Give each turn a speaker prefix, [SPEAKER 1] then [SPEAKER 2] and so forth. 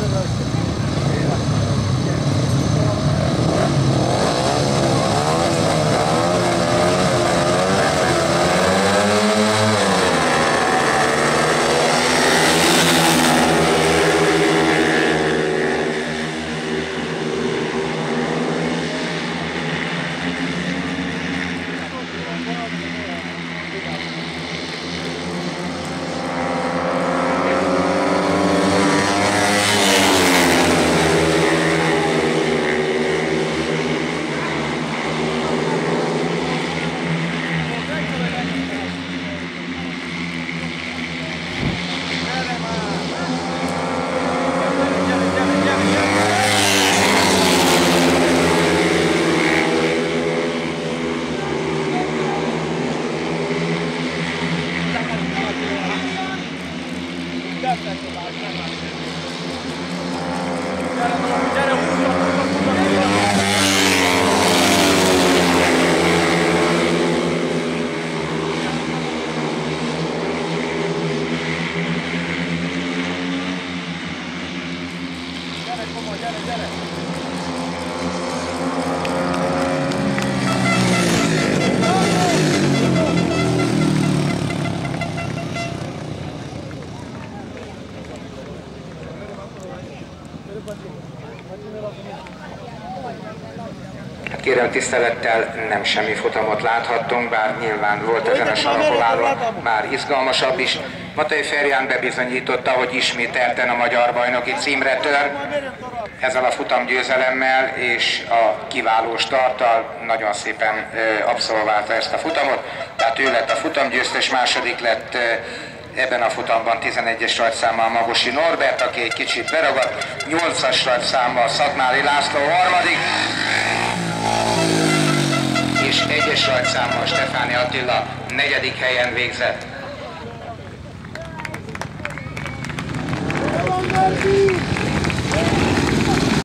[SPEAKER 1] Thank you. Спасибо. Kérem tisztelettel nem semmi futamot láthattunk, bár nyilván volt ezen a sarokon állva már izgalmasabb is. Matai Ferján bebizonyította, hogy ismételten a magyar bajnoki címre tör ezzel a futam győzelemmel és a kiváló starttal nagyon szépen abszolválta ezt a futamot. Tehát ő lett a futamgyőztes, második lett ebben a futamban 11-es rajtszámmal Magosi Norbert, aki egy kicsit beragadt, 8-as rajtszámmal Szatmári László harmadik, és egyes rajtszámmal Stefáni Attila negyedik helyen végzett.
[SPEAKER 2] Van,